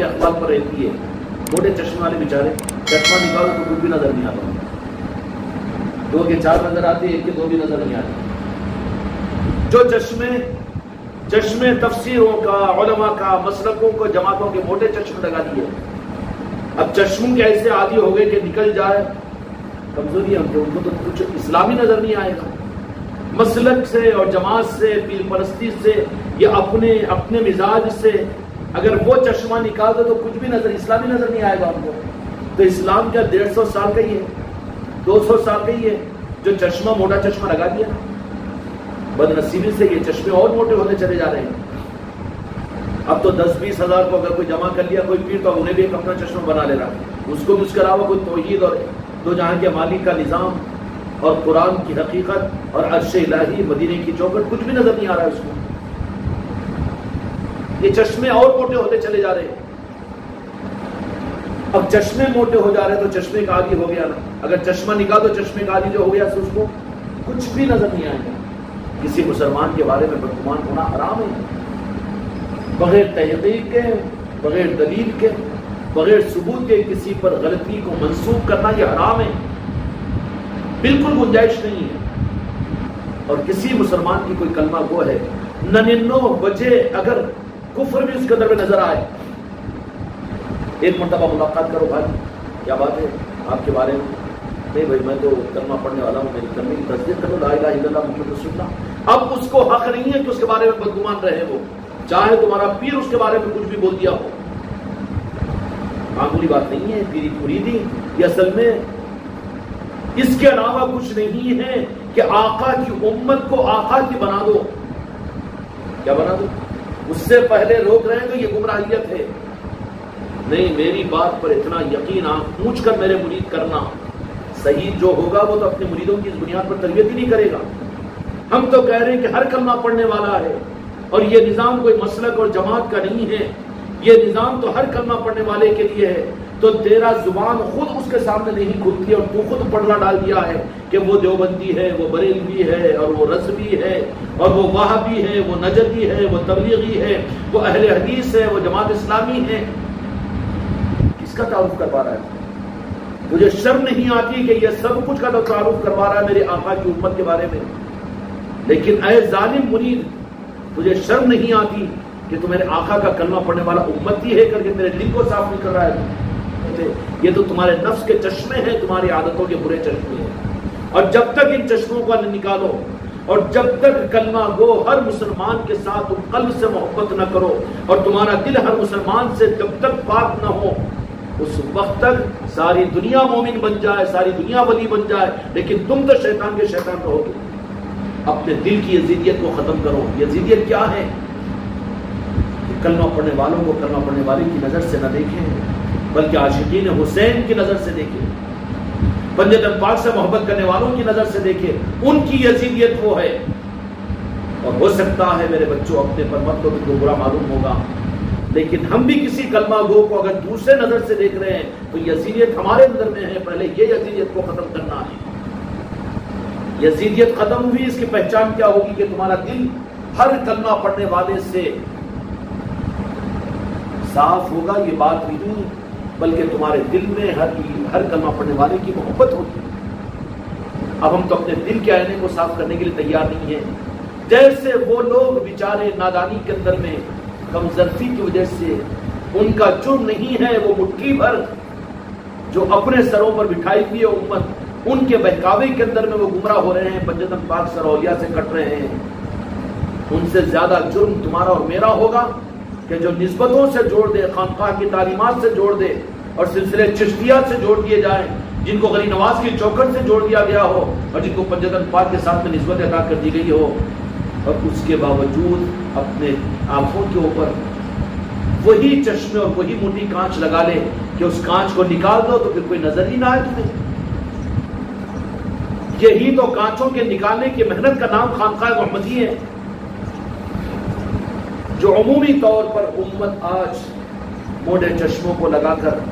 के अखबार पर रहती है। मोटे चश्मे वाले बेचारे, चश्मा निकालो तो कुछ भी नज़र नहीं आता। दो के चार नज़र आते, एक के दो भी नज़र नहीं आते। जो चश्मे चश्मे तफसीरों का का, मसलकों को, जमातों के मोटे चश्मे लगा दिए। अब चश्मों के ऐसे आदि हो गए कि निकल जाए, कमज़ोरी हम उनको तो कुछ इस्लामी नज़र नहीं आएगा। मसलक से और जमात से, पीर परस्ती से, या अपने अपने मिजाज से अगर वो चश्मा निकाल दो तो कुछ भी नज़र, इस्लामी नज़र नहीं आएगा हमको तो इस्लाम क्या डेढ़ सौ साल का ही है? दो सौ साल का ही है? जो चश्मा, मोटा चश्मा लगा दिया। बदनसीबी से ये चश्मे और मोटे होते चले जा रहे हैं। अब तो दस, बीस हज़ार को अगर कोई जमा कर लिया, कोई पीर तो उन्हें भी एक अपना चश्मा बना ले रहा उसको भी उसके अलावा कोई तोहीद और दो जहाँ के मालिक का निज़ाम और कुरान की हकीकत और अर्श इलाही, मदीने की चौकट कुछ भी नज़र नहीं आ रहा है उसको। ये चश्मे और मोटे होते चले जा रहे हैं। अब चश्मे मोटे हो जा रहे हैं तो चश्मे का आदि हो गया ना। अगर चश्मा निकाल तो चश्मे का आदि जो हो गया उसको कुछ भी नज़र नहीं आएगा। किसी मुसलमान के बारे में बदगुमान होना हराम है। बगैर तहकीक के, बगैर दलील के, बगैर सबूत के किसी पर गलती को मंसूब करना यह हराम है। बिल्कुल गुंजाइश नहीं है। और किसी मुसलमान की कोई कलमा वो है, ननिन्नो बजे अगर कुफर भी उसके अंदर में नज़र आए। एक मरतबा मुलाकात करो भाई, क्या बात है? आपके बारे में। नहीं भाई, मैं तो कलमा पढ़ने वाला हूँ, मेरी कलमे की तस्दीक करो, ला इल्लल्लाह मुहम्मद रसूलुल्लाह। अब उसको हक नहीं है कि उसके बारे में बदगुमान रहे वो चाहे तुम्हारा पीर उसके बारे में कुछ भी बोल दिया हो। मामूली बात नहीं है, पीरी मुरीदी ये असल में इसके अलावा कुछ नहीं है कि आका की उम्मत को आका की बना दो। क्या बना दो? उससे पहले रोक रहे हैं तो ये गुमराहियत है। नहीं, मेरी बात पर इतना यकीन आप पूछ कर मेरे मुरीद करना। सही जो होगा वो तो अपने मुरीदों की इस बुनियाद पर तरबियत ही नहीं करेगा। हम तो कह रहे हैं कि हर कलमा पढ़ने वाला है और ये निज़ाम कोई मसलक और जमात का नहीं है। ये निज़ाम तो हर कलमा पढ़ने वाले के लिए है। तो तेरा ज़ुबान खुद उसके सामने नहीं खुलती और तू खुद पढ़ना डाल दिया है कि वो देवबंदी है, वो बरेलवी है और वो रजवी है और वो वाहबी है, वो नजदी है, वो तबलीगी है, वो अहले हदीस है, वो जमात इस्लामी है। किसका तारुफ करवा रहा है? मुझे शर्म नहीं आती कि यह सब कुछ का तो तारुफ करवा रहा है मेरे आका की उम्मत के बारे में। लेकिन अय जालिम मुरीद तुझे शर्म नहीं आती कि तू मेरे आका का कलमा पढ़ने वाला उम्मत ही है करके मेरे दिल को साफ़ नहीं कर रहा है। ये तो तुम्हारे नफ्स के चश्मे हैं, तुम्हारी आदतों के बुरे चश्मे हैं। और जब तक इन चश्मों को निकालो, और जब तक कलमा गो, हर मुसलमान के साथ तुम कल्ब से मोहब्बत न करो, और तुम्हारा दिल हर मुसलमान से जब तक पाक न हो, उस वक्त तक सारी दुनिया मोमिन बन जाए, सारी दुनिया वली बन जाए, लेकिन तुम तो शैतान के शैतान रहोगे। अपने दिल की यजीदियत को खत्म करो। यजीदियत क्या है? कलमा पढ़ने वालों को, कलमा पढ़ने वाले की नज़र से न देखें। बल्कि आशिकीन हुसैन की नज़र से देखें पंजतन पाक से मोहब्बत करने वालों की नज़र से देखें उनकी यजीदियत वो है। और हो सकता है मेरे बच्चों, अपने पर मत तो तुमको बुरा मालूम होगा। लेकिन हम भी किसी कलमा गो को अगर दूसरे नज़र से देख रहे हैं तो यजीदियत हमारे अंदर में है। पहले ये यजीदियत को खत्म करना है। यजीदियत खत्म हुई, इसकी पहचान क्या होगी कि तुम्हारा दिल हर कलमा पढ़ने वाले से साफ़ होगा? ये बात नहीं। बल्कि तुम्हारे दिल में हर हर कलमा पढ़ने वाले की मोहब्बत होगी अब हम तो अपने दिल के आईने को साफ़ करने के लिए तैयार नहीं है। जैसे वो लोग बेचारे नादानी के अंदर में कमजरफी की वजह से उनका जुर्म नहीं है, वो मुट्ठी भर जो अपने सरों पर बिठाई हुई है उम्मत, उनके बहकावे के अंदर में वो गुमराह हो रहे हैं पंजतन पाक सरौलिया से कट रहे हैं। उनसे ज़्यादा जुर्म तुम्हारा और मेरा होगा। कि जो नस्बतों से जोड़ दे खानखा की तालीमत से जोड़ दे और सिलसिले चिश्तिया से जोड़ दिए जाए, जिनको गली नवाज़ की चौकट से जोड़ दिया गया हो और जिनको पंजतन पाक के साथ में नस्बत अदा कर दी गई हो और उसके बावजूद अपने आँखों के ऊपर वही चश्मे और वही मोटी कांच लगा ले कि उस कांच को निकाल दो तो फिर कोई नज़र ही ना आए तुम्हें यही तो कांचों के निकालने की मेहनत का नाम खानखा मोहम्मदी है। जो अमूमी तौर पर उम्मत आज मोटे चश्मों को लगाकर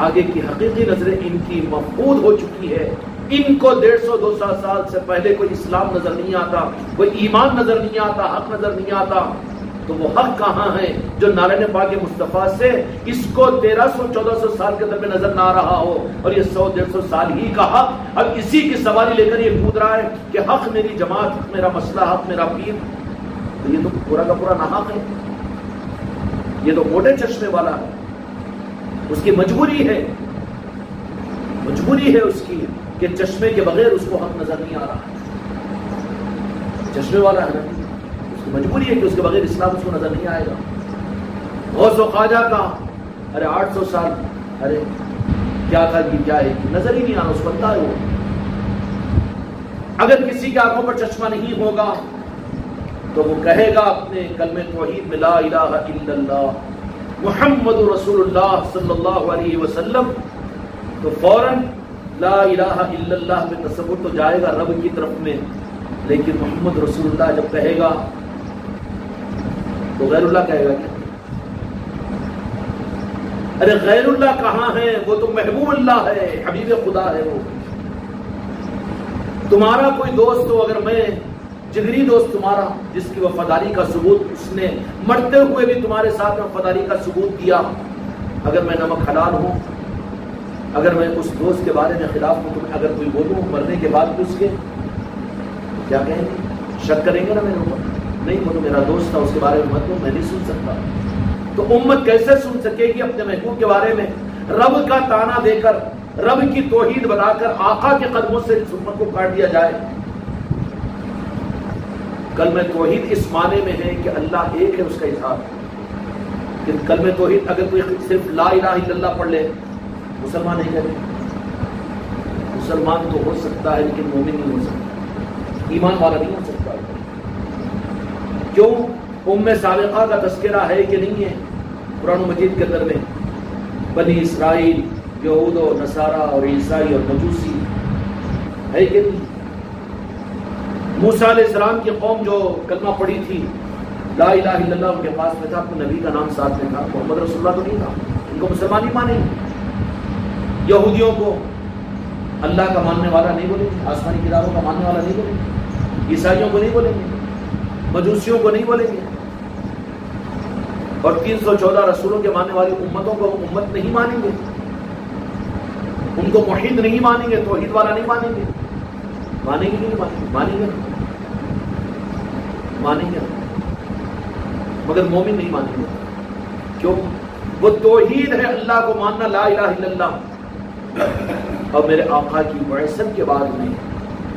आगे की हकीकी नज़रें इनकी महफूद हो चुकी है। इनको डेढ़ सौ, दो सौ साल से पहले कोई इस्लाम नज़र नहीं आता, कोई ईमान नज़र नहीं आता, हक नज़र नहीं आता तो वो हक कहाँ है जो नारायण पाक मुस्तफ़ा से इसको तेरह सौ, चौदह सौ साल के में नज़र ना रहा हो? और ये सौ, डेढ़ सौ साल ही का हक। अब इसी की सवारी लेकर ये कूद रहा है कि हक मेरी जमात, मेरा मसला, हक मेरा पीर तो ये तो पूरा का पूरा नाहक है ये तो मोटे चश्मे वाला है। उसकी मजबूरी है। मजबूरी है उसकी कि चश्मे के बगैर उसको हक नज़र नहीं आ रहा है। चश्मे वाला है उसकी मजबूरी है कि उसके बगैर इस्लाम उसको नज़र नहीं आएगा। गौसो ख्वाजा का, अरे 800 साल, अरे क्या था कि क्या है नज़र ही नहीं आना उसको बनता है वो। अगर किसी के आँखों पर चश्मा नहीं होगा तो वो कहेगा अपने कलमे तोहीद में ला इल्लल्लाह रसूलुल्लाह वसल्लम। तो फ़ौरन ला में तस्वुर तो जाएगा रब की तरफ़ में, लेकिन मोहम्मद रसूलुल्लाह जब कहेगा तो गैरुल्लाह कहेगा क्या? अरे गैरुल्लाह कहाँ है? वो तो महबूबुल्लाह है, हबीब खुदा है वो। तुम्हारा कोई दोस्त हो अगर मैं जिगरी दोस्त तुम्हारा, जिसकी वफादारी का सबूत उसने, मरते हुए भी तुम्हारे साथ वफादारी का सबूत दिया। अगर मैं नमक हलाल हूँ, अगर मैं उस दोस्त के बारे में खिलाफ हूँ तो अगर कोई बोलूँ मरने के बाद भी उसके क्या कहेंगे? शक करेंगे ना मेरे ऊपर? नहीं बोलो मेरा दोस्त था, उसके बारे में मत मैं नहीं सुन सकता। तो उम्मत कैसे सुन सकेगी अपने महबूब के बारे में? रब का ताना देकर, रब की तोहीद बनाकर, आका के कदमों से उम्मत को काट दिया जाए। कल में तोहिद इस माने में है कि अल्लाह एक है, उसका इजहार। कि कल में तोहिद, अगर कोई सिर्फ़ ला इला पढ़ ले, मुसलमान नहीं करे। मुसलमान तो हो सकता है, लेकिन मोमिन नहीं हो सकता। ईमान वाला नहीं हो सकता। क्यों? उम्म साबिका का तस्करा है कि नहीं है? कुरान मजीद के अंदर में, बनी इसराइल, यहूद नसारा और ईसाई और मजूसी, है कि नहीं? मूसा सलाम की कौम जो कलमा पड़ी थी, ला इला उनके पास में था, अपने नबी का नाम साथ में था, मोहम्मद रसुल्ला तो नहीं था, उनको मुसलमान ही माने। यहूदियों को अल्लाह का मानने वाला नहीं बोलेंगे, आसमानी किताबों का मानने वाला नहीं बोलेंगे, ईसाइयों को नहीं बोलेंगे, मजूसियों को नहीं बोलेंगे। और 314 रसूलों के मानने वाली उम्मतों को उम्मत नहीं मानेंगे। उनको मोहिद नहीं मानेंगे, तोहिद वाला नहीं मानेंगे। मानेंगे नहीं मानेंगे? मानेंगे। मानेंगे मगर मोमिन नहीं मानेंगे। क्यों? वो तोहीद है अल्लाह को मानना, ला इला और मेरे आका की वैसत के बाद में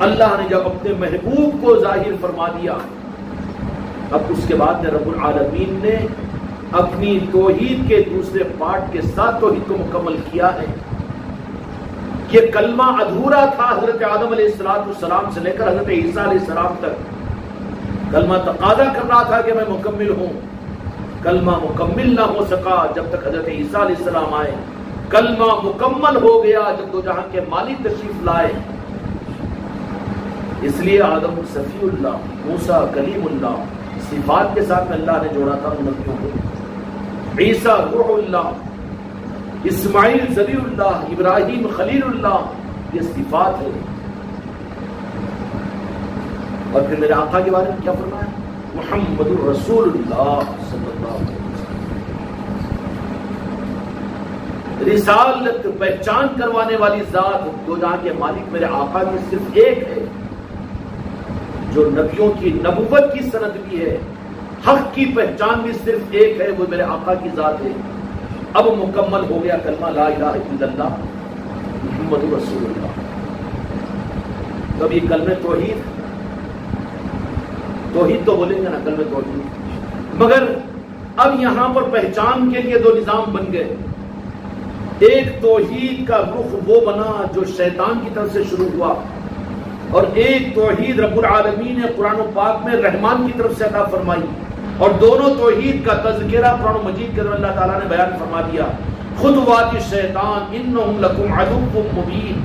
अल्लाह ने जब अपने महबूब को ज़ाहिर फरमा दिया अब उसके बाद में रबुल आलमीन ने अपनी तोहीद के दूसरे पार्ट के साथ तोहीद को मुकम्मल किया है। ये कलमा अधूरा था हज़रत आदम सलाम से लेकर हज़रत ईसा सलाम तक। कलमा तकादा कर रहा था कि मैं मुकम्मिल हूँ। कलमा मुकम्मिल ना हो सका जब तक हज़रत ईसा आए। कलमा मुकम्मल हो गया जब दो जहाँ के मालिक तशरीफ़ लाए। इसलिए आदम सफीउल्लाह, मूसा कलीमुल्लाह, सिफात के साथ अल्लाह ने जोड़ा था उन को। ईसा रूहुल्लाह, इस्माइल जबीउल्लाह इब्राहिम खलीलुल्लाह, ये सिफात है। और फिर मेरे आका के बारे में क्या फरमाया? मोहम्मद रसूलुल्लाह रिसालत पहचान करवाने वाली जात दो जहाँ के मालिक मेरे आका की सिर्फ़ एक है, जो नबियों की नबुवत की सनद भी है, हक की पहचान भी सिर्फ़ एक है, वो मेरे आका की जात है। अब मुकम्मल हो गया कलमा ला इला मोहम्मद तो ये कलमे तोहीद तोहीद तो बोलेंगे ना कलमे तोहीद मगर अब यहाँ पर पहचान के लिए दो निज़ाम बन गए। एक तोहीद का रुख वो बना जो शैतान की तरफ़ से शुरू हुआ। और एक तोहीद रबुल आलमी ने कुरान पाक में रहमान की तरफ़ से अदा फरमाई। और दोनों तोहीद का तस्करा कुरान मजीद के अल्लाह ताला ने बयान फरमा दिया। खुद वाति शैतान इन मुबीन।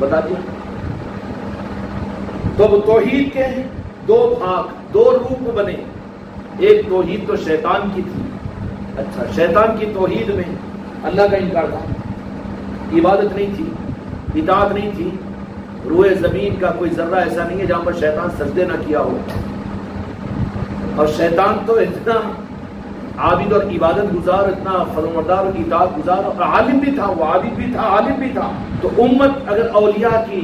बता दिया? तो तोहीद के दो भाग, दो रूप बने। एक तोहीद तो शैतान की थी। अच्छा शैतान की तोहीद में अल्लाह का इनकार था। इबादत नहीं थी इताद नहीं थी। रुए ज़मीन का कोई जर्रा ऐसा नहीं है जहाँ पर शैतान सजदे ना किया हो। और शैतान तो इतना आबिद और इबादत गुजार, इतना फरमदार और इताद गुजार, और आलिम भी था, वो आबिद भी था, आलिम भी था। तो उम्मत अगर अलिया की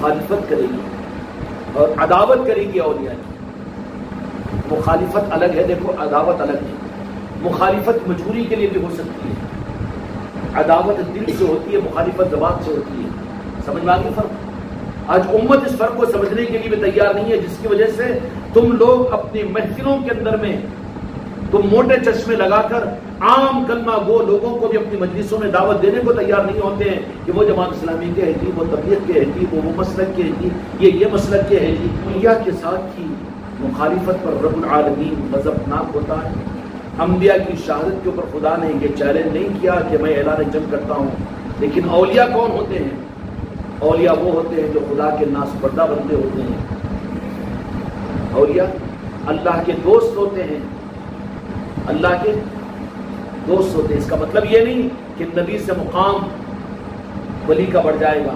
मुखालिफत करेगी और अदावत करेगी अलिया की। मुखालिफत अलग है, देखो, अदावत अलग है। मुखालिफत मजबूरी के लिए भी हो सकती है। अदावत दिल से होती है, मुखालिफत जबान से होती है। समझ में आ गई फ़र्क? आज उम्मत इस फ़र्क को समझने के लिए भी तैयार नहीं है, जिसकी वजह से तुम लोग अपनी महफिलों के अंदर में तुम मोटे चश्मे लगाकर आम कलमा गो लोगों को भी अपनी मजलिसों में दावत देने को तैयार नहीं होते हैं कि वो जमात इस्लामी के है जी, वो तबीयत के है जी, वो वो मसलक के है जी, ये ये मसलक के है जी। दुनिया के साथ ही मुखालिफत पर रबालमीन गजबनाक होता है। अम्बिया की शहादत के ऊपर खुदा ने यह चैलेंज नहीं किया कि मैं ऐलान जंग करता हूँ। लेकिन अलिया कौन होते हैं? अलिया वो होते हैं जो खुदा के नासपर्दा बंदे होते हैं। अलिया अल्लाह के दोस्त होते हैं। अल्लाह के दोस्त होते इसका मतलब ये नहीं कि नबी से मुकाम वली का बढ़ जाएगा,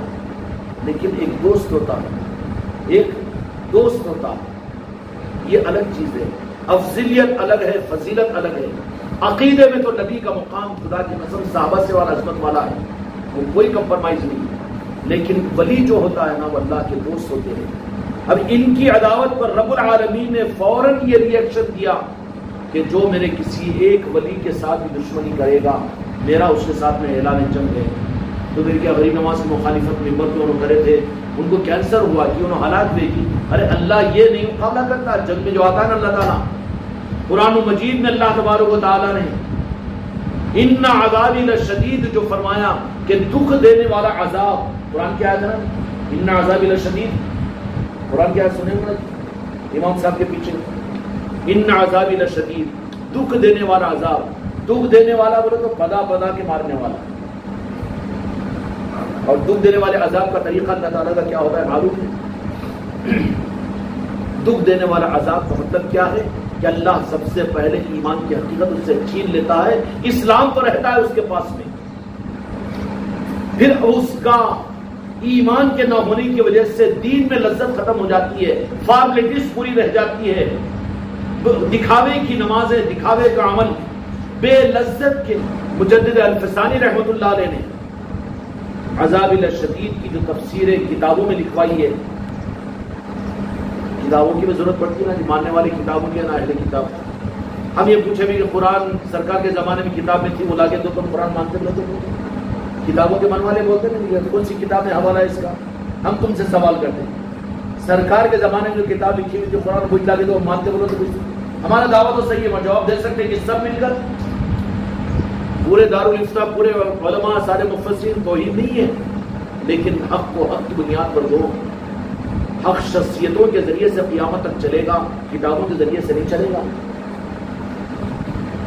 लेकिन एक दोस्त होता है। एक दोस्त होता है। ये अलग चीज़ है। अफजिलियत अलग है, फजीलत अलग है। अकीदे में तो नबी का मुकाम खुदा की कसम साहबा से वाला अजमत वाला है। वो कोई कंप्रोमाइज नहीं। है लेकिन वली जो होता है ना, वो अल्लाह के दोस्त होते हैं। अब इनकी अदावत पर रबुल आलमीन ने फ़ौरन ये रिएक्शन दिया कि जो मेरे किसी एक वली के साथ भी दुश्मनी करेगा, मेरा उसके साथ में ऐलान जंग है। तो मेरे क्या गरीब नमाज़ की मुखालिफत मेंबर जो उन्होंने करे थे? उनको कैंसर हुआ कि उन्होंने हालात देगी अरे अल्लाह ये नहीं, मुकाबला करता, जंग में जो आता है ना अल्लाह ताला। कुरान मजीद में अल्लाह तबारक ताला ने इन आजाब शदीद जो फरमाया कि दुख देने वाला अजाब, कुरान क्या है ना? इन आजाब शदीद कुरान क्या सुने इमाम साहब के पीछे। इन आजाब शदीद, दुख देने वाला अजाब, दुख देने वाला बोले तो पदा पदा के मारने वाला। और दुख देने वाले अजाब का तरीका अल्लाह ताला का क्या होता है मालूम है? दुख देने वाला अजाब का मतलब क्या है? कि अल्लाह सबसे पहले ईमान की हकीकत उससे छीन लेता है, इस्लाम तो रहता है उसके पास में। फिर उसका ईमान के न होने की वजह से दीन में लज्जत खत्म हो जाती है फॉर्मेलिटीज पूरी रह जाती है दिखावे की नमाजें, दिखावे का अमल। बेलज्जत के मुजद अल्फसानी रहमत ने अजाब शदीद की जो तफसीर किताबों में लिखवाई है, किताबों की भी ज़रूरत पड़ती है ना मानने वाली किताबों की ना अहले किताब? हम ये पूछे भी, कुरान सरकार के जमाने में किताब में थी, वो लागे तो तुम कुरान मानते लोग किताबों के मन वाले बोलते नहीं कौन सी किताब में हवाला है इसका? हम तुमसे सवाल करते हैं। सरकार के जमाने में जो किताब लिखी हुई थी, कुरान कुछ लागे तो मानते बोलो तो कुछ। हमारा दावा तो सही है जवाब दे सकते हैं कि सब मिलकर पूरे दारुल इफ्ता पूरे सारे मुफसर तो ही नहीं है, लेकिन हक को हक की बुनियाद पर दो हक शख्सियतों के ज़रिए से क्यामत तक चलेगा, किताबों के ज़रिए से नहीं चलेगा।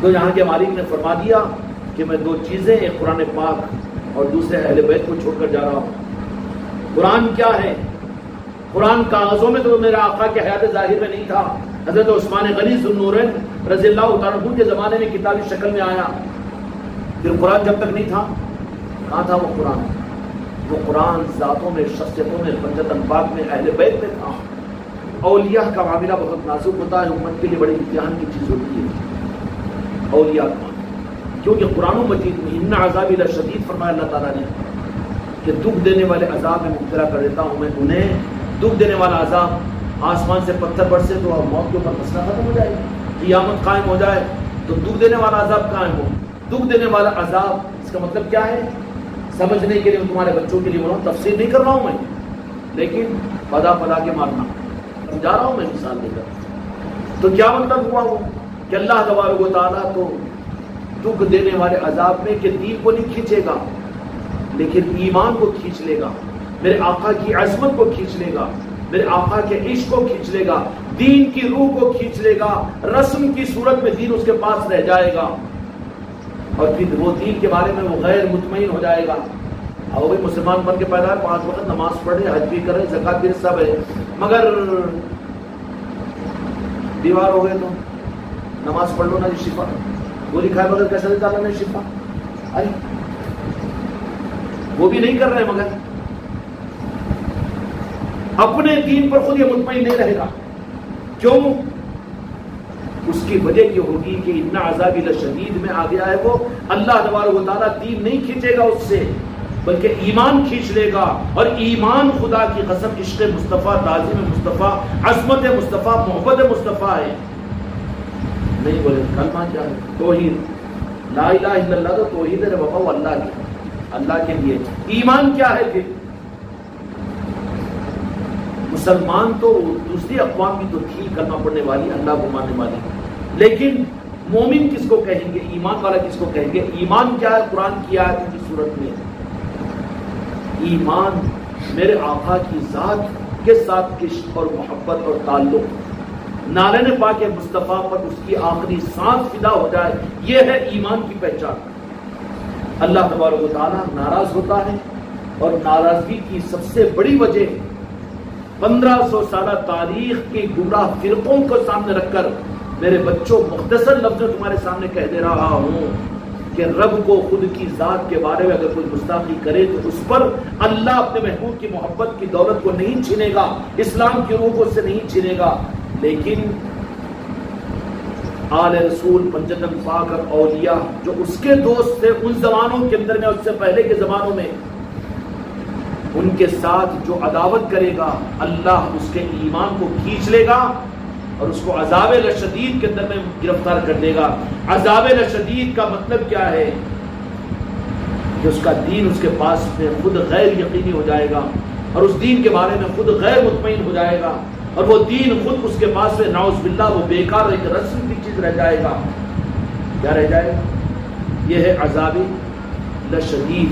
तो यहाँ के मालिक ने फरमा दिया कि मैं दो चीज़ें, एक कुरान पाक और दूसरे अहल बैत को छोड़कर जा रहा हूँ। कुरान क्या है? कुरान कागजों में तो मेरा आका के हयात ज़ाहिर में नहीं था। हज़रत उस्मान गनी जुन्नूरन रज़ी के जमाने में किताबी शक्ल में आया। फिर कुरान जब तक नहीं था, कहा था वो कुरान? वो कुरान ज़ातों में, शख्सियतों में पंजत अनबाग में, अहल बैत में था। अलिया का मामला बहुत नाजुक होता है, उम्मत के लिए बड़ी इम्तिहान की चीज़ होती है। अलिया क्योंकि कुरान मजीद में इन्ना अजाब शदीद फरमाया, अल्लाह ताला ने, कि दुख देने वाले अजाब में मुबतला कर देता हूँ मैं उन्हें। दुख देने वाला अजाब आसमान से पत्थर बरसे तो मौत के ऊपर मसला खत्म हो जाएगी। क़ियामत कायम हो जाए तो दुख देने वाला अजाब कायम हो। दुख देने वाला अजाब, इसका मतलब क्या है? समझने के लिए तुम्हारे बच्चों के लिए बोला तफसीर नहीं कर रहा हूँ मैं। लेकिन पदा पदा के मारना। जा रहा हूँ मैं मिसाल देकर। तो क्या मतलब हुआ वो? कि अल्लाह तबारक ताला तो दुख देने वाले अजाब में कि दीन को नहीं खींचेगा, लेकिन ईमान को खींच लेगा, मेरे आका की अजमत को खींच लेगा। मेरे आका के इश्क को खींच लेगा, दीन की रूह को खींच लेगा, रस्म की सूरत में दीन उसके पास रह जाएगा। और फिर वो दीन के बारे में वो गैर मुतमिन हो जाएगा। और वो भी मुसलमान बन के पैदा है, पाँच वक्त नमाज़ पढ़े, हज भी करे, जक़ात भी सब है। मगर बीमार हो गए तो नमाज़ पढ़ लो ना जी, शिफा। गोली खाए मगर कैसे डाला नहीं शिफा? अरे, वो भी नहीं कर रहे मगर। अपने दीन पर खुद ये मुतमिन नहीं रहेगा। क्यों? उसकी वजह यह होगी कि इतना आजाबी शदीद में आ गया है वो। अल्लाह तबारा दीन नहीं खींचेगा उससे, बल्कि ईमान खींच लेगा। और ईमान खुदा की कसम, इश्क मुस्तफ़ा ताजिम मुस्तफ़ा, अजमत मुस्तफ़ा, मोहब्बत मुस्तफ़ा है। नहीं बोले कलमा क्या है? तोहीद। ला तो तोहीद है बाबा वो अल्लाह के। अल्लाह के लिए। ईमान क्या है फिर? मुसलमान तो दूसरी अकवाम की तो थी करना पड़ने वाली, अल्लाह को मानने वाली। लेकिन मोमिन किसको कहेंगे? ईमान वाला किसको कहेंगे? ईमान क्या है? कुरान की आयत की सूरत में ईमान मेरे आका की जात के साथ इश्क और मोहब्बत और ताल्लुक। नारायण पाक मुस्तफ़ा पर उसकी आखिरी सांस फिदा हो जाए यह है ईमान की पहचान। अल्लाह तबारक नाराज़ होता है और नाराज़गी की सबसे बड़ी वजह पंद्रह सौ साल तारीख के गुमराह फिरकों को सामने रखकर मेरे बच्चों, मुख्तसर लफ्ज तुम्हारे सामने कह दे रहा हूँ कि रब को खुद की जात के बारे में अगर कोई गुस्ताखी करे तो उस पर अल्लाह अपने महबूब की मोहब्बत की दौलत को नहीं छीनेगा, इस्लाम की रूह को उससे नहीं छीनेगा। लेकिन आल रसूल, पंजतन पाक औलिया, जो उसके दोस्त थे उन जमानों के अंदर में, उससे पहले के जमानों में उनके साथ जो अदावत करेगा, अल्लाह उसके ईमान को खींच लेगा और उसको अजाब शदीद के अंदर में गिरफ़्तार कर देगा। अजाब शदीद का मतलब क्या है? कि उसका दीन उसके पास में खुद गैर यकीनी हो जाएगा और उस दीन के बारे में खुद गैर मुतमिन हो जाएगा और वो दीन खुद उसके पास में नाउज बिल्ला वो बेकार एक रस्म की चीज़ रह जाएगा। क्या रह जाएगा? यह है अजाब शदीद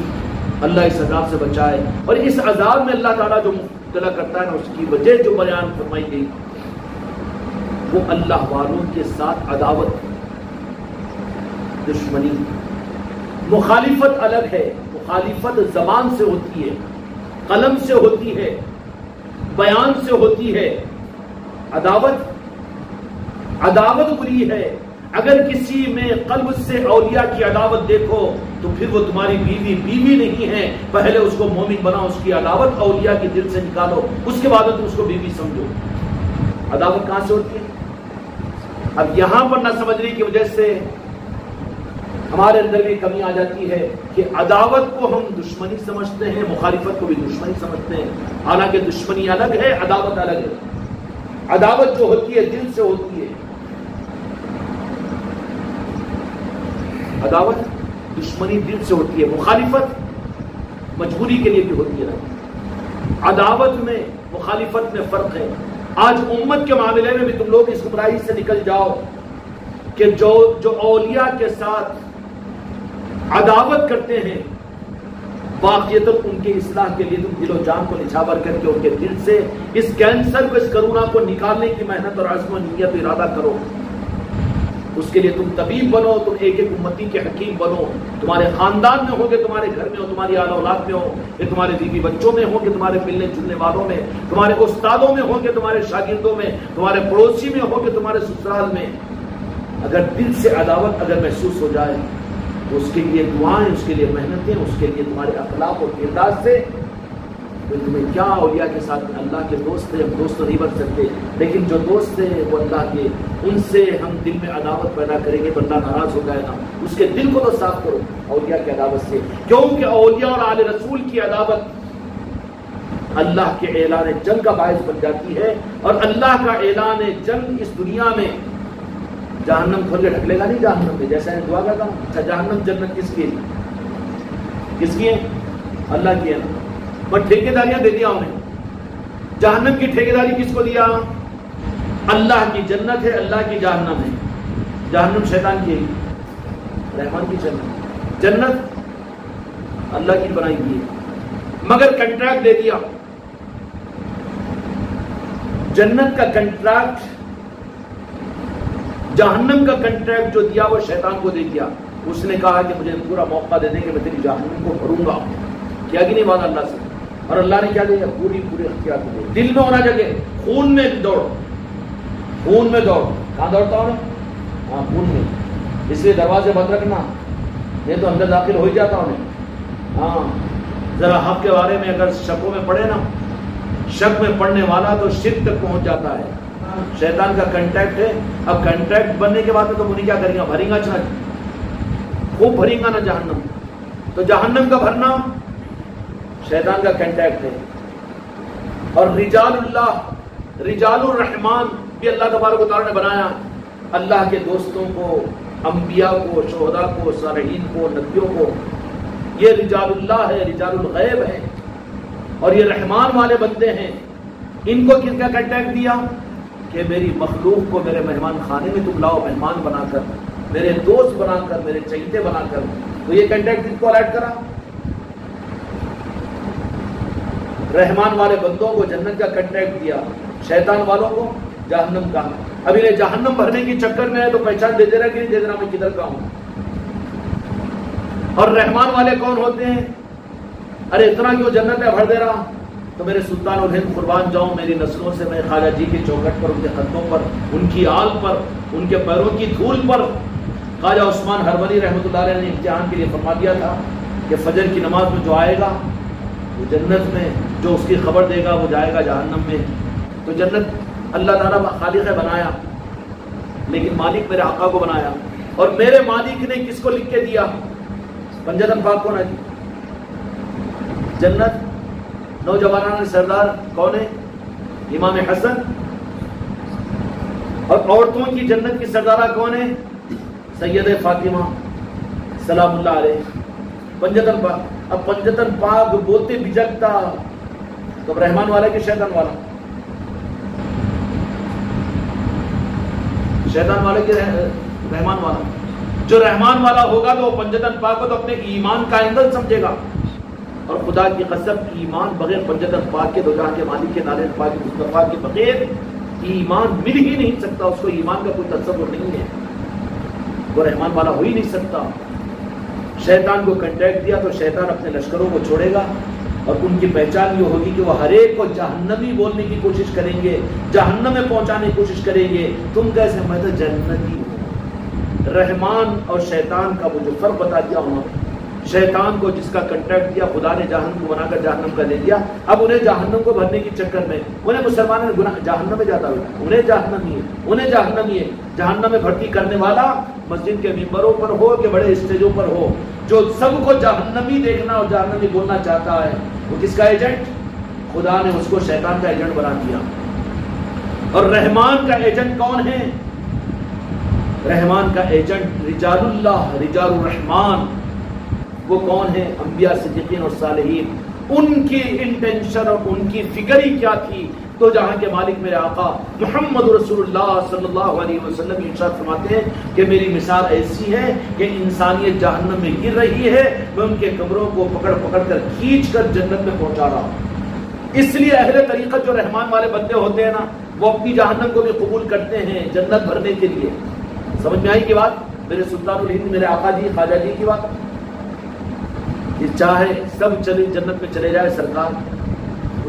अल्लाह इस अजाब से बचाए। और इस अजाब में अल्लाह ताला जो मुबतला करता है ना, उसकी वजह जो बयान फरमाई गई, वो अल्लाह वालों के साथ अदावत, दुश्मनी। मुखालिफत अलग है। मुखालिफत जबान से होती है, कलम से होती है, बयान से होती है। अदावत अदावत बुरी है। अगर किसी में कल्ब से औलिया की अदावत देखो तो फिर वो तुम्हारी बीवी बीवी नहीं है। पहले उसको मोमिन बनाओ, उसकी अदावत औलिया के दिल से निकालो। उसके बाद तुम उसको बीवी समझो। अदावत कहाँ से होती है? अब यहाँ पर ना समझने की वजह से हमारे अंदर भी कमी आ जाती है कि अदावत को हम दुश्मनी समझते हैं, मुखालिफत को भी दुश्मनी समझते हैं। हालाँकि दुश्मनी अलग है, अदावत अलग है। अदावत जो होती है, दिल से होती है। अदावत दुश्मनी दिल से होती है, मुखालिफत मजबूरी के लिए भी होती है। अदावत में, मुखालिफत में फ़र्क है। आज उम्मत के मामले में भी तुम लोग इस गुमराही से निकल जाओ कि जो जो औलिया के साथ अदावत करते हैं वाकत उनके इसलाह के लिए तुम दिलो जान को निछावर करके उनके दिल से इस कैंसर को, इस करुणा को निकालने की मेहनत और आज़म नीयत इरादा करो। उसके लिए तुम तबीब बनो, तुम एक एक उम्मती के हकीम बनो। तुम्हारे खानदान में होंगे, तुम्हारे घर में हो, तुम्हारी आल औलाद में हो, या तुम्हारे बीवी बच्चों में होंगे, तुम्हारे मिलने जुलने वालों में, तुम्हारे उस्तादों में होंगे, तुम्हारे शागिर्दों में, तुम्हारे पड़ोसी में होंगे, तुम्हारे ससुराल में। अगर दिल से अदावत अगर महसूस हो जाए तो उसके लिए दुआएँ, उसके लिए मेहनतें, उसके लिए तुम्हारे अखलाक और किरदार से तो तुम्हें क्या औलिया के साथ अल्लाह के दोस्त थे हम दोस्त नहीं बन सकते। लेकिन जो दोस्त थे वो अल्लाह के। उनसे हम दिल में अदावत पैदा करेंगे अल्लाह नाराज़ हो जाएगा। उसके दिल को तो साफ़ करो अलिया की अदावत से। क्योंकि अलिया और आल रसूल की अदावत अल्लाह के ऐलान जंग का बायस बन जाती है और अल्लाह का ऐलान जंग इस दुनिया में जहन्नम खोल के ढकलेगा नहीं जहन्नम में, जैसा दुआ करता अच्छा जहन्नम जन्नत किसकी किसकी है? अल्लाह की है। ना पर ठेकेदारियाँ दे दिया उन्हें। जहन्नम की ठेकेदारी किसको दिया? अल्लाह की जन्नत है, अल्लाह की जहन्नम है। जहन्नम शैतान की है। रहमान की जन्नत। जन्नत अल्लाह की बनाई गई है। मगर कंट्रैक्ट दे दिया। जन्नत का कंट्रैक्ट जहन्नम का कंट्रैक्ट जो दिया, वो शैतान को दे दिया। उसने कहा कि मुझे पूरा मौका दे देंगे मैं तेरी जहन्नम को भरूँगा। क्या कि नहीं वादा अल्लाह से? और अल्लाह ने क्या दिया पूरी पूरी अख्तियार दी दिल में होना जगह खून में दौड़। खून में दौड़। कहाँ दौड़ता हूँ हाँ खून में। इसलिए दरवाजे बंद रखना। नहीं तो अंदर दाखिल हो ही जाता उन्हें हाँ जरा हक के बारे में अगर शकों में पड़े ना, शक में पड़ने वाला तो शिर तक पहुँच जाता है। शैतान का कंटेक्ट है। अब कंटेक्ट बनने के बाद तो मुनि क्या करेंगे? भरेगा अच्छा खूब भरेगा ना जहन्नम। तो जहन्नम का भरना शैतान का कंटेक्ट है। और रिजालुल्लाह रिजालुर रहमान भी अल्लाह तबारक ने बनाया। अल्लाह के दोस्तों को अम्बिया को, शोहदा को सारहीन को, नबियों को, ये रिजालुल्लाह है रिजालुल गैब है। और ये रहमान वाले बंदे हैं। इनको किसका कंटेक्ट दिया? कि मेरी मखलूक को मेरे मेहमान खाने में तुम लाओ, मेहमान बनाकर, मेरे दोस्त बनाकर, मेरे चहीते बनाकर। तो ये कंटेक्ट इनको अलर्ट करा? रहमान वाले बंदों को जन्नत का कंटेक्ट दिया, शैतान वालों को जहन्नम का अभी इन्हें जहन्नम भरने के चक्कर में है तो पहचान दे दे रहा कि नहीं दे दे रहा, मैं किधर का हूँ? और रहमान वाले कौन होते हैं? अरे इतना क्यों जन्नत में भर दे रहा? तो मेरे सुल्तान और हिंद कुर्बान जाऊँ मेरी नस्लों से मैं खाजा जी के चौकट पर, उनके कदमों पर, उनकी आल पर, उनके पैरों की धूल पर। खाजा उस्मान हरवली रहमत ने इम्तिहान के लिए फरमा दिया था कि फजर की नमाज़ में जो आएगा, वो जन्नत में जो उसकी खबर देगा, वो जाएगा जहन्नम में। तो जन्नत अल्लाह ताला खालिक है बनाया, लेकिन मालिक मेरे आका को बनाया। और मेरे मालिक ने किसको लिख के दिया? पंजतन पाक को ना जन्नत नौजवान सरदार कौन है? इमाम हसन। और औरतों की जन्नत की सरदारा कौन है? सैयद फातिमा सलाम पंजतन पाक अब पंजतन पाक बोलते बिजकता तो रहमान वाला कि शैतान वाला? शैतान वाले के रहमान वाला? जो रहमान वाला होगा तो पंजतन पाक को तो अपने ईमान का एंगल समझेगा। और खुदा की कसम, ईमान बगैर पंजतन पाक के दो के मालिक के नारे पाक के, मुस्तफ़ा के बगैर ईमान मिल ही नहीं सकता। उसको ईमान का कोई तस्वर नहीं है। वो रहमान वाला हो ही नहीं सकता। शैतान को कंटेक्ट दिया तो शैतान अपने लश्करों को छोड़ेगा। और उनकी पहचान ये होगी कि वो हर एक को जहन्नमी बोलने की कोशिश करेंगे, जहन्नम में पहुँचाने की कोशिश करेंगे। तुम कैसे? मैं तो जन्नती हूँ। रहमान और शैतान का जो फ़र्क बता दिया उन्होंने, शैतान को जिसका कंटेक्ट दिया, खुदा ने जहन्नम को बनाकर जहन्नम का दे दिया। अब उन्हें जहन्नम को भरने के चक्कर में, उन्हें मुसलमान जहन्नम में जाता हुआ, उन्हें जहन्नम ही है उन्हें जहन्नम ही। है जहन्नम में भर्ती करने वाला मस्जिद के मेम्बरों पर हो के बड़े स्टेजों पर हो जो सबको जहन्नमी देखना और जहन्नमी बोलना चाहता है, वो किसका एजेंट खुदा ने उसको शैतान का एजेंट बना दिया। और रहमान का एजेंट कौन है? रहमान का एजेंट रिजालुल्लाह रिजालुर रहमान वो कौन है? अंबिया सिद्दीकीन और सालहीन। उनकी इंटेंशन और उनकी फ़िक्र ही क्या थी? तो जहाँ के मालिक मेरे आका मोहम्मद फरमाते हैं कि मेरी मिसाल ऐसी है कि इंसानियत जहन्नम में गिर रही है, मैं उनके कमरों को पकड़ पकड़ कर खींच कर जन्नत में पहुँचा रहा हूँ। इसलिए अहले तरीका जो रहमान वाले बंदे होते हैं ना, वो अपनी जहन्नम को भी कबूल करते हैं जन्नत भरने के लिए। समझ में आई की बात? मेरे सुल्तान हिंद, मेरे आका जी खाजा जी की बात? ये चाहे सब चले, जन्नत में चले जाए सरकार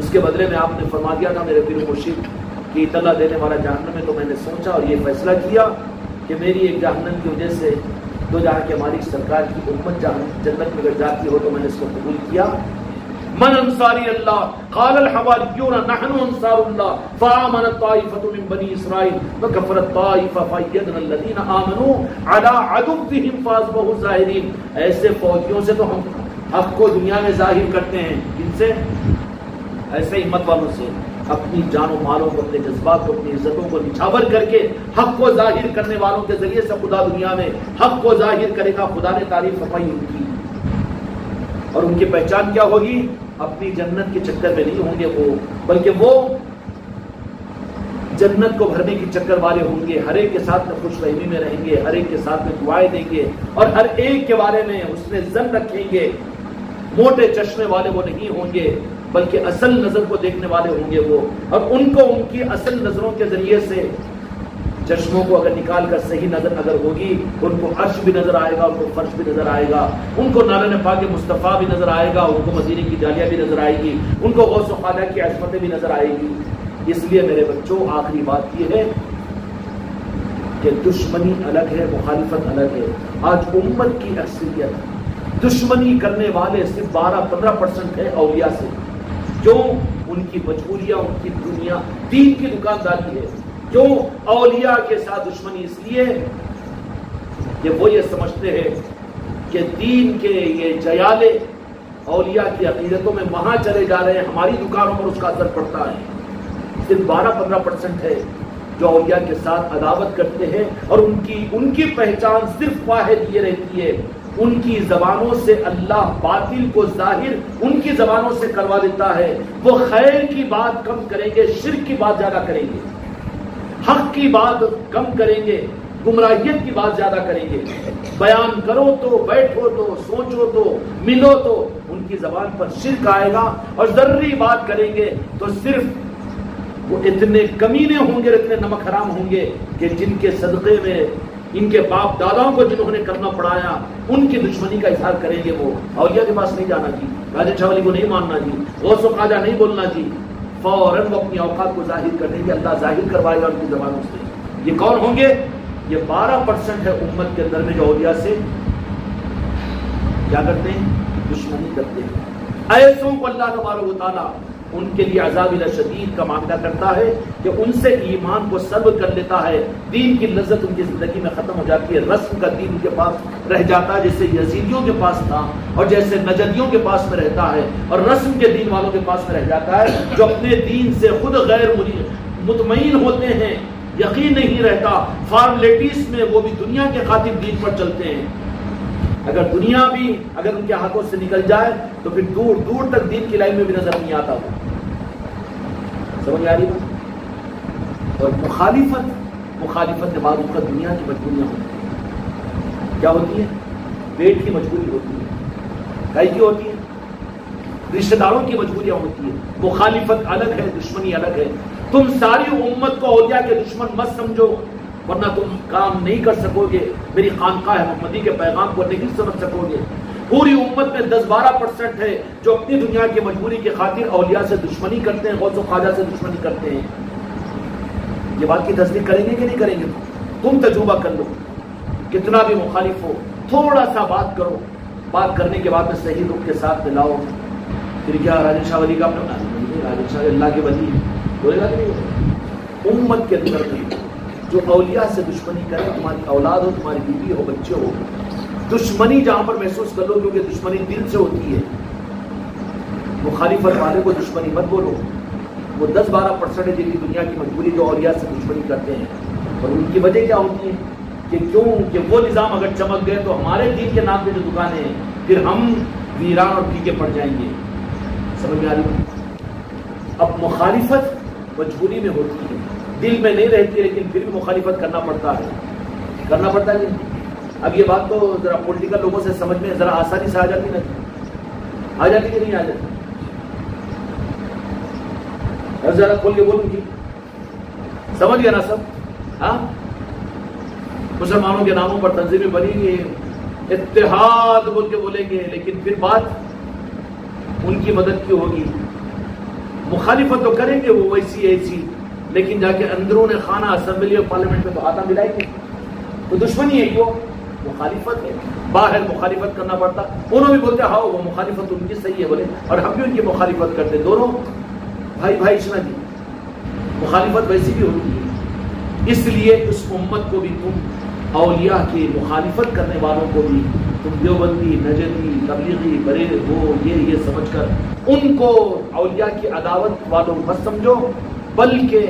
उसके बदले में आपने फरमा दिया था मेरे पीर मुर्शिद की इतला देने वाला जहन्नम में तो मैंने सोचा और ये फैसला किया कि मेरी एक जहन्नम की वजह से दो जहाँ के मालिक सरकार की उम्मत जन्नत में अगर जाती हो तो मैंने इसको कबूल किया। मन अंसारी अल्लाह काल हवारियून, नहनु अंसारुल्लाह फामन ताइफतु मिन बनी इस्राइल, व कफरत ताइफा फयदन अलदीन आमनु अला अदुबिहिम फासबहु जाहिरीन। ऐसे फौजियों से तो हम हक को दुनिया में ज़ाहिर करते हैं। इनसे ऐसे हिम्मत वालों से अपनी जानो मालों को, अपने जज्बात को, अपनी इज्जतों को निछावर करके हक को ज़ाहिर करने वालों के ज़रिए से खुदा दुनिया में हक को ज़ाहिर करेगा, खुदा ने तारीफ़ सफ़ाई उनकी। और उनकी पहचान क्या होगी? अपनी जन्नत के चक्कर में नहीं होंगे वो, बल्कि वो जन्नत को भरने के चक्कर वाले होंगे। हर एक के साथ में खुश रहमी में रहेंगे, हर एक के साथ में दुआएँ देंगे और हर एक के बारे में उसने जन रखेंगे। मोटे चश्मे वाले वो नहीं होंगे। बल्कि असल नज़र को देखने वाले होंगे वो। और उनको, उनकी असल नज़रों के ज़रिए से चश्मों को अगर निकाल कर सही नज़र अगर होगी, उनको अर्श भी नज़र आएगा, उनको फर्श भी नज़र आएगा। उनको नारायण पाक मुस्तफ़ा भी नज़र आएगा, उनको मदीने की जालियाँ भी नज़र आएगी, उनको गौस खादा की अजमतें भी नज़र आएगी। इसलिए मेरे बच्चों, आखिरी बात यह है कि दुश्मनी अलग है, मुखालिफत अलग है। आज उम्मत की अक्सरियत, दुश्मनी करने वाले सिर्फ़ बारह पंद्रह परसेंट है अलिया से। जो उनकी मजबूरियाँ, उनकी दुनिया दीन की दुकानदारी है? क्यों औलिया के साथ दुश्मनी इसलिए? कि वो ये समझते हैं कि दीन के ये जयाले औलिया की अकीदतों में वहाँ चले जा रहे हैं, हमारी दुकानों पर उसका असर पड़ता है। सिर्फ़ बारह पंद्रह परसेंट है जो औलिया के साथ अदावत करते हैं और उनकी उनकी पहचान सिर्फ़ वाहिद ये रहती है उनकी जबानों से अल्लाह बातिल को ज़ाहिर उनकी जबानों से करवा देता है। वो खैर की बात कम करेंगे शिर की बात ज़्यादा करेंगे। हक की बात कम करेंगे, गुमराहियत की बात ज़्यादा करेंगे। बयान करो तो बैठो तो सोचो तो मिलो तो उनकी जबान पर शिरक आएगा और ज़रूरी बात करेंगे तो सिर्फ़ वो इतने कमीने होंगे इतने नमक हराम होंगे कि जिनके सदक़े में इनके बाप दादाओं को जिन्होंने करना पड़ाया उनकी दुश्मनी का इजहार करेंगे वो। औलिया के पास नहीं जाना जी। राजा शावली को नहीं मानना जी। गौसो खाजा नहीं बोलना जी। फ़ौरन वो अपनी औकात को ज़ाहिर कर देंगे अल्लाह ज़ाहिर करवाएगा उनकी जबानों से। ये कौन होंगे? ये 12 परसेंट है उम्मत के अंदर में जो औलिया से। क्या करते हैं? दुश्मनी करते हैं। ऐसों को अल्लाह तबारा उनके लिए अजाब शदीद का मामला करता है, कि उनसे ईमान को सर्व कर लेता है। दीन की लज्जत उनकी ज़िंदगी में ख़त्म हो जाती है। रस्म का दीन उनके पास रह जाता है, जैसे यजीदियों के पास था और जैसे नजदियों के पास में रहता है। और रस्म के दीन वालों के पास में रह जाता है, जो अपने दीन से खुद गैर मुतमिन होते हैं। यकीन नहीं रहता। फॉर्मलिटीज में वो भी दुनिया के खातिर दीन पर चलते हैं। अगर दुनिया भी, अगर उनके हाथों से निकल जाए तो फिर दूर दूर तक दीन की लाइन में भी नज़र नहीं आता वो। समझ आ रही बात? और मुखालिफत मुखालिफत के बाद उसका दुनिया की मजबूरियाँ होती है। क्या होती है? पेट की मजबूरी होती है। कई की होती है। रिश्तेदारों की मजबूरियाँ होती है। मुखालिफत अलग है, दुश्मनी अलग है। तुम सारी उम्मत को औलिया के दुश्मन मत समझो। वरना तुम काम नहीं कर सकोगे। मेरी खानका मोहम्मदी के पैगाम को नहीं समझ सकोगे। पूरी उम्मत में 10-12 परसेंट है जो अपनी दुनिया की मजबूरी की खातिर अलिया से दुश्मनी करते हैं, गौसो खाजा से दुश्मनी करते हैं। ये बात की तस्दीक करेंगे कि नहीं करेंगे? तुम तजुर्बा कर लो। कितना भी मुखालिफ हो, थोड़ा सा बात करो। बात करने के बाद में सही रुख के साथ मिलाओ। फिर क्या राजेश शाह वली का अपना राजेश शाह अल्लाह के वली बोलेगा कि नहीं? उम्मत के अंदर जो अलिया से दुश्मनी करे, तुम्हारी औलाद हो, तुम्हारी बीवी हो, बच्चे हो। दुश्मनी जहाँ पर महसूस कर लो, क्योंकि दुश्मनी दिल से होती है। मुखालिफत वाले को दुश्मनी मत बोलो। वो दस बारह परसेंट है जिनकी दुनिया की मजबूरी जो अलिया से दुश्मनी करते हैं। और उनकी वजह क्या होती है? कि क्यों? कि वो निज़ाम अगर चमक गए तो हमारे दीन के नाम पे जो दुकानें हैं, फिर हम वीरान और फीके पड़ जाएँगे। समझ में आ रही अब मुखालिफत मजबूरी में होती है। दिल में नहीं रहती, लेकिन फिर भी मुखालिफत करना पड़ता है। करना पड़ता है अब ये बात तो जरा पॉलिटिकल लोगों से समझ में, जरा आसानी से आ जाती ना। आ जाती कि नहीं आ जाती? जरा खोल के बोलूँगी समझ गया ना सब? हाँ? मुसलमानों के नामों पर तंजीमें बनेंगी इतिहाद बोल के बोलेंगे, लेकिन फिर बात उनकी मदद की होगी। मुखालिफत तो करेंगे वो, वैसी ऐसी। लेकिन जाके अंदरों ने खाना असम्बली और पार्लियामेंट में तो हाथा मिलाएँगे तो दुश्मनी है वो मुखालिफत है। बाहर मुखालिफत करना पड़ता। उन्होंने भी बोलते हाओ वो मुखालिफत उनकी सही है बोले। और हम भी उनकी मुखालिफत करते दोनों भाई भाई इतना जी मुखालिफत वैसी भी होती है। इसलिए उस उम्मत को भी तुम अलिया की मुखालिफत करने वालों को भी तुम देवबंदी नजदी तबलीगी बरे वो, ये ये समझ कर उनको अलिया की अदावत वालों मत समझो। बल्कि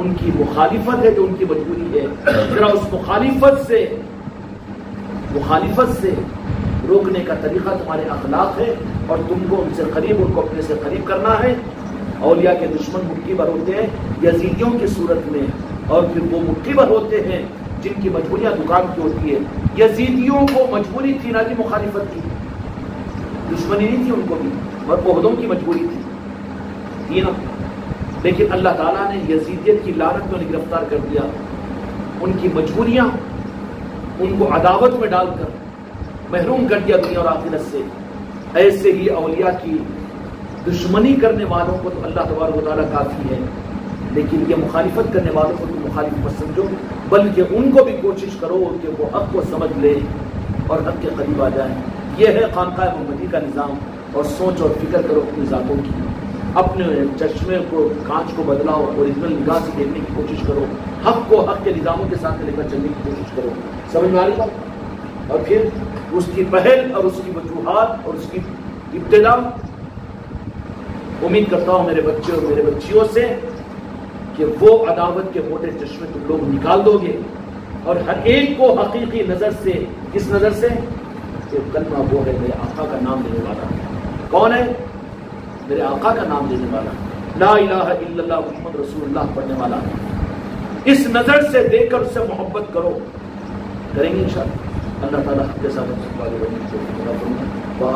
उनकी मुखालिफत है जो उनकी मजबूरी है। जरा उस मुखालिफत से मुखालिफत से रोकने का तरीका तुम्हारे अखलाक है और तुमको उनसे करीब, उनको अपने से करीब करना है। अलिया के दुश्मन मुट्ठी भर होते हैं, यजीदियों की सूरत में, और फिर वो मुट्ठी भर होते हैं जिनकी मजबूरियाँ दुकान की होती है। यजीदियों को मजबूरी थी ना जी मुखालिफत की। दुश्मनी नहीं थी उनको भी और पौधों की मजबूरी थी। थी ना लेकिन अल्लाह ताला ने यजीदियत की लानत में उन्हें गिरफ़्तार कर दिया। उनकी मजबूरियाँ उनको अदावत में डालकर महरूम कर दिया दुनिया और आखिरत से। ऐसे ही अलिया की दुश्मनी करने वालों को तो अल्लाह तबारक काफ़ी है। लेकिन ये मुखालिफत करने वालों को तो मुखालिफ मत समझो, बल्कि उनको भी कोशिश करो कि वो हक को समझ ले और हक के करीब आ जाए। ये है खानका मोहम्मदी का निज़ाम और सोच और फ़िक्र करो अपनी ज़ातों की। अपने चश्मे को, कांच को बदलाओ ओरिजिनल निगाह से देखने की कोशिश करो। हक को हक के निज़ामों के साथ लेकर चलने की कोशिश करो। समझ में आ रही बात? और फिर उसकी पहल और उसकी वजूहत और उसकी इब्तदा। उम्मीद करता हूँ मेरे बच्चे और मेरे बच्चियों से कि वो अदावत के मोटे चश्मे तुम लोग निकाल दोगे और हर एक को हकीकी नज़र से, किस नज़र से? कलमा वो है, मेरे आका का नाम लेने वाला। कौन है? मेरे आका का नाम लेने वाला। ला इलाहा इल्लल्लाह मुहम्मद रसूलुल्लाह पढ़ने वाला। इस नज़र से देखकर उससे मोहब्बत करो। करेंगे इंशाल्लाह। अल्लाह ताला के साथ सब वाले बनने को